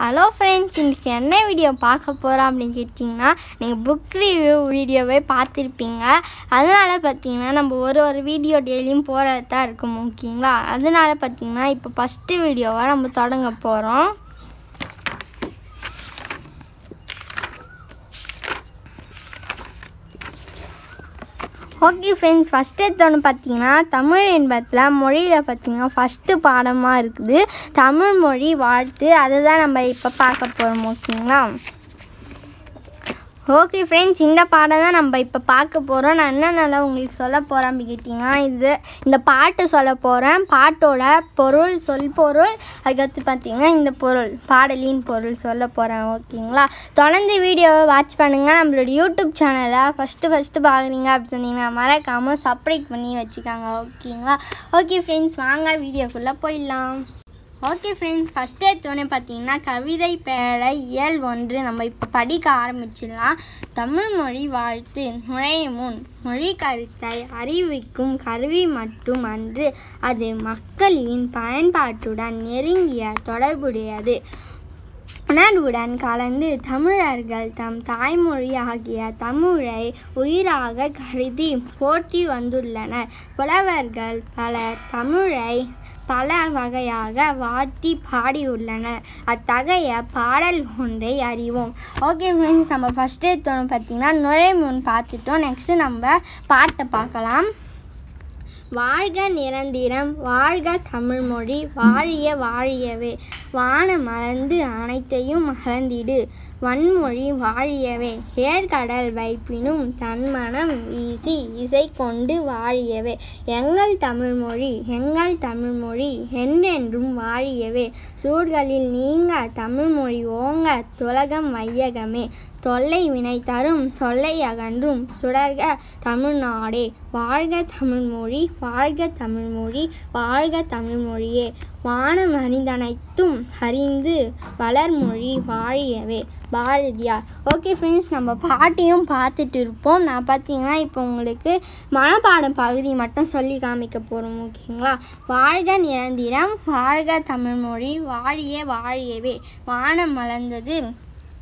Hello friends இன்றைக்கி என்ன video பார்க்க போகிறோம் அப்படின்னு கேட்டிங்கன்னா நீங்கள் புக் ரிவ்யூ வீடியோவே பார்த்துருப்பீங்க. அதனால் பார்த்தீங்கன்னா நம்ம ஒரு ஒரு வீடியோ டெய்லியும் போகிறது தான் இருக்கும் ஓகேங்களா அதனால பார்த்தீங்கன்னா இப்போ ஃபஸ்ட்டு வீடியோவை நம்ம தொடங்க போகிறோம் ஓகே ஃப்ரெண்ட்ஸ் ஃபஸ்ட்டு எடுத்தோன்னு பார்த்தீங்கன்னா தமிழ் என்பதில் மொழியில் பார்த்தீங்கன்னா ஃபஸ்ட்டு பாடமாக இருக்குது. தமிழ் மொழி வாழ்த்து அதை தான் நம்ம இப்போ பார்க்க போகிறோம் ஓகேங்களா ஓகே ஃப்ரெண்ட்ஸ் இந்த பாடம் தான் நம்ம இப்போ பார்க்க போகிறோம் நான் என்னென்னலாம் உங்களுக்கு சொல்ல போகிறேன் அப்படி கேட்டிங்கன்னா இது இந்த பாட்டு சொல்ல போகிறேன் பாட்டோட பொருள் சொல் பொருள் அதுக்கடுத்து பார்த்தீங்கன்னா இந்த பொருள் பாடலின் பொருள் சொல்ல போகிறேன் ஓகேங்களா தொடர்ந்து வீடியோவை வாட்ச் பண்ணுங்கள் நம்மளோட யூடியூப் சேனலை ஃபஸ்ட்டு ஃபஸ்ட்டு பார்க்குறீங்க அப்படி சொன்னீங்கன்னா மறக்காமல் சப்ஸ்கிரைப் பண்ணி வச்சுக்காங்க ஓகேங்களா ஓகே ஃப்ரெண்ட்ஸ் வாங்க வீடியோக்குள்ளே போயிடலாம். ஓகே ஃப்ரெண்ட்ஸ் ஃபஸ்ட் எடுத்தோடனே பார்த்தீங்கன்னா கவிதை பேழை இயல் ஒன்று நம்ம இப்போ படிக்க ஆரம்பிச்சிடலாம். தமிழ் மொழி வாழ்த்து நுழைய முன் மொழி கருத்தை அறிவிக்கும் கருவி மட்டும் அன்று அது மக்களின் பயன்பாட்டுடன் நெருங்கிய தொடர்புடையது. உணர்வுடன் கலந்து தமிழர்கள் தம் தாய்மொழி ஆகிய தமிழை உயிராக கருதி போற்றி வந்துள்ளனர். புலவர்கள் பலர் தமிழை பல வகையாக வாட்டி பாடியுள்ளனர். அத்தகைய பாடல் ஒன்றை அறிவோம். ஓகே ஃப்ரெண்ட்ஸ் நம்ம ஃபஸ்ட்டு எடுத்தோம் பார்த்தீங்கன்னா நுழைமுன் பார்த்துட்டோம். நெக்ஸ்ட்டு நம்ம பாட்டை பார்க்கலாம். வாழ்க நிரந்திரம் வாழ்க தமிழ்மொழி வாழிய வாழியவே. வான மலர்ந்து அனைத்தையும் மறந்திடு வன்மொழி வாழியவே. ஏற்கடல் வைப்பினும் தன்மனம் வீசி இசை கொண்டு வாழியவே. எங்கள் தமிழ்மொழி எங்கள் தமிழ்மொழி என்றென்றும் வாழியவே. சூழ்களில் நீங்க தமிழ்மொழி ஓங்க துலகம் வையகமே. தொல்லை வினை தரும் தொல்லை அகன்றும் சுடர்க தமிழ்நாடே. வாழ்க தமிழ்மொழி வாழ்க தமிழ்மொழி வாழ்க தமிழ்மொழியே. வானம் அறிந்தனைத்தும் அறிந்து வளர்மொழி வாழியவே. பாரதியார். ஓகே ஃப்ரெண்ட்ஸ் நம்ம பாட்டையும் பார்த்துட்டு இருப்போம். நான் பார்த்தீங்கன்னா இப்போ உங்களுக்கு மனப்பாடம் பகுதி மட்டும் சொல்லி காமிக்க போகிறோம் ஓகேங்களா? வாழ்க நிரந்திரம் வாழ்க தமிழ்மொழி வாழிய வாழியவே. வானம் மலர்ந்தது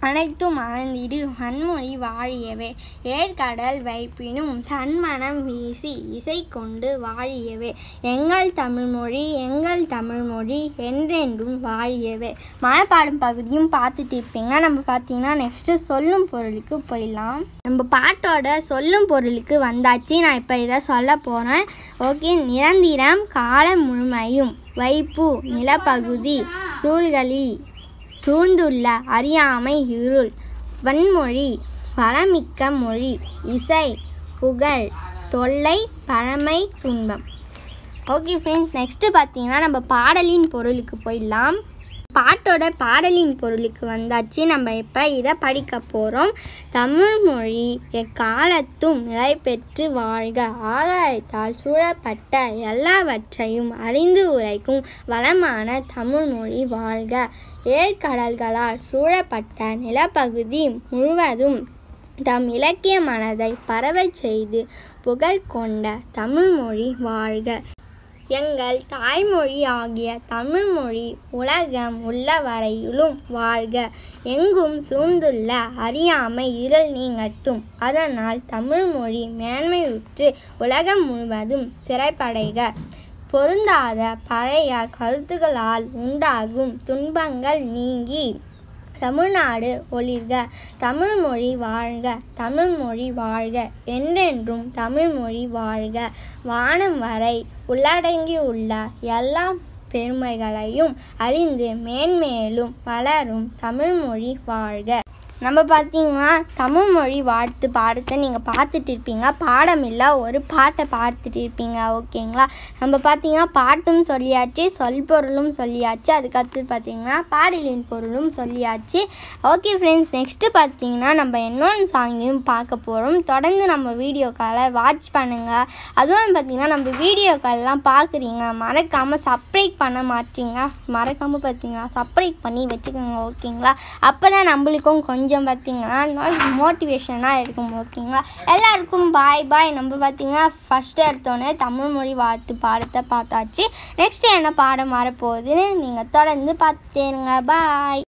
அனைத்தும் மறந்திடு வன்மொழி வாழியவே. ஏற்கடல் வைப்பினும் தன்மனம் வீசி இசை கொண்டு வாழியவே. எங்கள் தமிழ்மொழி எங்கள் தமிழ்மொழி என்றென்றும் வாழியவே. மனப்பாடும் பகுதியும் பார்த்துட்டு இருப்பீங்க. நம்ம பார்த்தீங்கன்னா நெக்ஸ்ட்டு சொல்லும் பொருளுக்கு போயிடலாம். நம்ம பாட்டோட சொல்லும் பொருளுக்கு வந்தாச்சு. நான் இப்போ இதை சொல்ல போகிறேன் ஓகே நிரந்திரம் காலம் முழுமையும். வைப்பு நிலப்பகுதி சூழ்களி சூழ்ந்துள்ள அறியாமை இருள். வன்மொழி வளமிக்க மொழி இசை புகழ் தொல்லை பழமை துன்பம். ஓகே ஃப்ரெண்ட்ஸ் நெக்ஸ்ட்டு பார்த்தீங்கன்னா நம்ம பாடலின் பொருளுக்கு போயிடலாம். பாட்டோட பாடலின் பொருளுக்கு வந்தாச்சு. நம்ம இப்போ இதை படிக்க போகிறோம் தமிழ் மொழி எக்காலத்தும் நிலை பெற்று வாழ்க. ஆகாயத்தால் சூழப்பட்ட எல்லாவற்றையும் அறிந்து உரைக்கும் வளமான தமிழ் மொழி வாழ்க. ஏழ்கடல்களால் சூழப்பட்ட நிலப்பகுதி முழுவதும் தம் இலக்கிய மனதை பரவச் செய்து புகழ் கொண்ட தமிழ்மொழி வாழ்க. எங்கள் தாய்மொழி ஆகிய தமிழ்மொழி உலகம் உள்ள வரையிலும் வாழ்க. எங்கும் சூழ்ந்துள்ள அறியாமை இருள் நீங்கட்டும். அதனால் தமிழ்மொழி மேன்மையுற்று உலகம் முழுவதும் சிறைப்படைக. பொருந்தாத பழைய கருத்துகளால் உண்டாகும் துன்பங்கள் நீங்கி தமிழ்நாடு ஒளிர்க தமிழ்மொழி வாழ்க தமிழ்மொழி வாழ்க என்றென்றும் தமிழ்மொழி வாழ்க. வானம் வரை உள்ளடங்கியுள்ள எல்லா பெருமைகளையும் அறிந்து மேன்மேலும் வளரும் தமிழ்மொழி வாழ்க. நம்ம பார்த்தீங்கன்னா தமிழ் மொழி வாழ்த்து பாடத்தை நீங்கள் பார்த்துட்டு இருப்பீங்க. பாடம் இல்லை ஒரு பாட்டை பார்த்துட்டு இருப்பீங்க ஓகேங்களா? நம்ம பார்த்தீங்கன்னா பாட்டும் சொல்லியாச்சு சொல் பொருளும் சொல்லியாச்சு. அதுக்கடுத்து பார்த்தீங்கன்னா பாடலின் பொருளும் சொல்லியாச்சு. ஓகே ஃப்ரெண்ட்ஸ் நெக்ஸ்ட்டு பார்த்தீங்கன்னா நம்ம இன்னொன்று சாங்கையும் பார்க்க போகிறோம் தொடர்ந்து நம்ம வீடியோ காலை வாட்ச் பண்ணுங்கள் அதுவும் பார்த்தீங்கன்னா நம்ம வீடியோ வீடியோக்கள்லாம் பார்க்குறீங்க மறக்காமல் சப்ரைக் பண்ண மாட்டீங்க. மறக்காமல் பார்த்தீங்கன்னா சப்ரைக் பண்ணி வச்சுக்கோங்க ஓகேங்களா? அப்போ தான் நம்மளுக்கும் கொஞ்சம் கொஞ்சம் பார்த்தீங்கன்னா மோட்டிவேஷனாக இருக்கும் ஓகேங்களா எல்லாருக்கும் பாய் பாய் நம்ம பார்த்தீங்கன்னா ஃபஸ்ட்டு எடுத்தோன்னே தமிழ் மொழி வாழ்த்து பாடத்தை பார்த்தாச்சு. நெக்ஸ்ட்டு என்ன பாடம் வரப்போகுதுன்னு நீங்கள் தொடர்ந்து பார்த்துருங்க பாய்